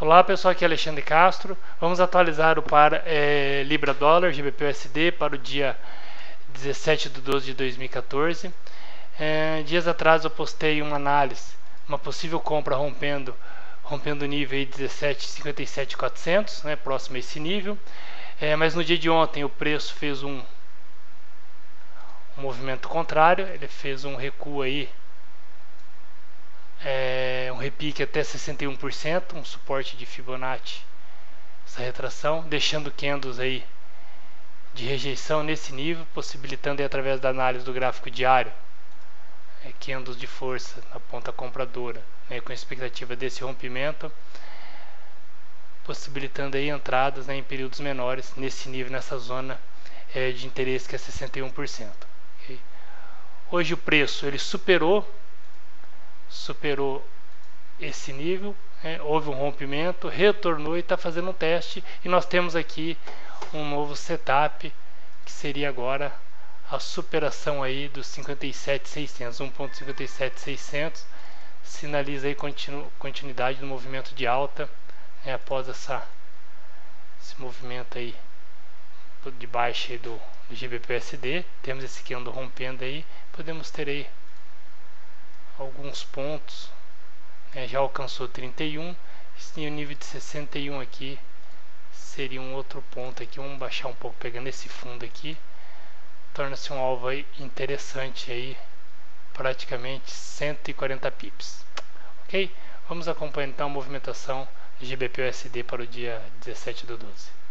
Olá pessoal, aqui é Alexandre Castro. Vamos atualizar o par é, Libra Dólar GBPUSD para o dia 17 de 12 de 2014. É, dias atrás eu postei uma análise, uma possível compra rompendo rompendo o nível 17,57,400, né, próximo a esse nível. É, mas no dia de ontem o preço fez um, um movimento contrário, ele fez um recuo aí é, repique até 61%, um suporte de Fibonacci, essa retração, deixando candles aí de rejeição nesse nível, possibilitando aí, através da análise do gráfico diário, é, candles de força na ponta compradora, né, com expectativa desse rompimento, possibilitando aí entradas né, em períodos menores nesse nível, nessa zona é, de interesse que é 61%. Okay? Hoje o preço ele superou superou esse nível, né, houve um rompimento, retornou e está fazendo um teste. E nós temos aqui um novo setup que seria agora a superação aí dos 57.600, 1.57600 sinaliza aí continu, continuidade do movimento de alta né, após essa, esse movimento aí de baixa do, do GBPSD, temos esse candle rompendo aí, podemos ter aí alguns pontos, né, já alcançou 31, e o nível de 61 aqui seria um outro ponto aqui, vamos baixar um pouco pegando esse fundo aqui, torna-se um alvo aí interessante aí, praticamente 140 pips, ok? Vamos acompanhar então a movimentação GBP USD para o dia 17 do 12.